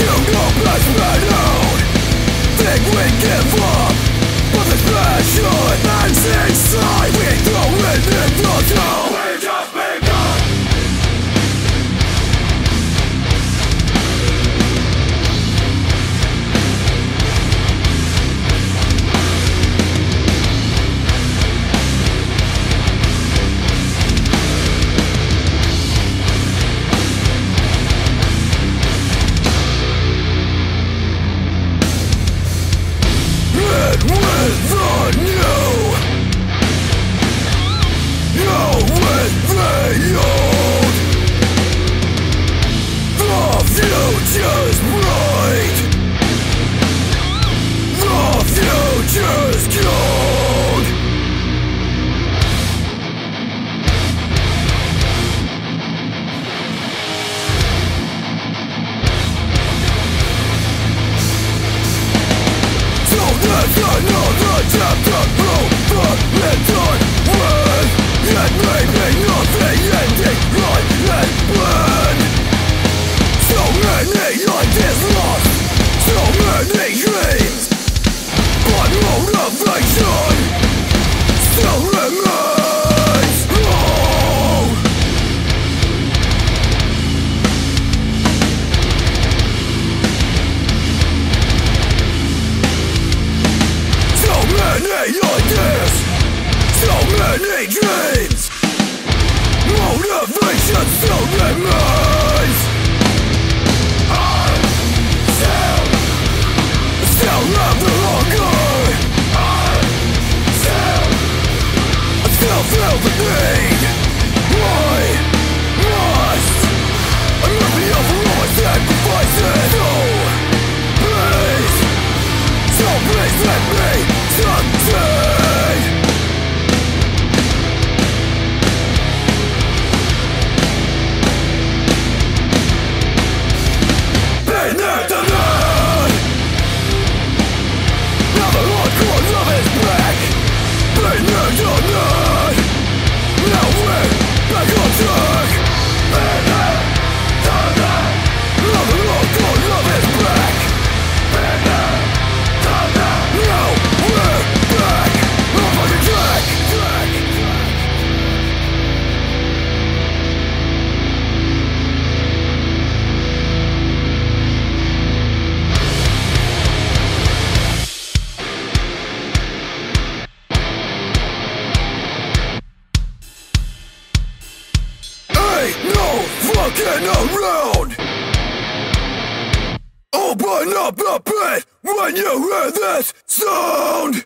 you go past Think we give up But this passion Let's go! Many dreams Motivation still remains. do spin around. Open up the pit when you hear this sound.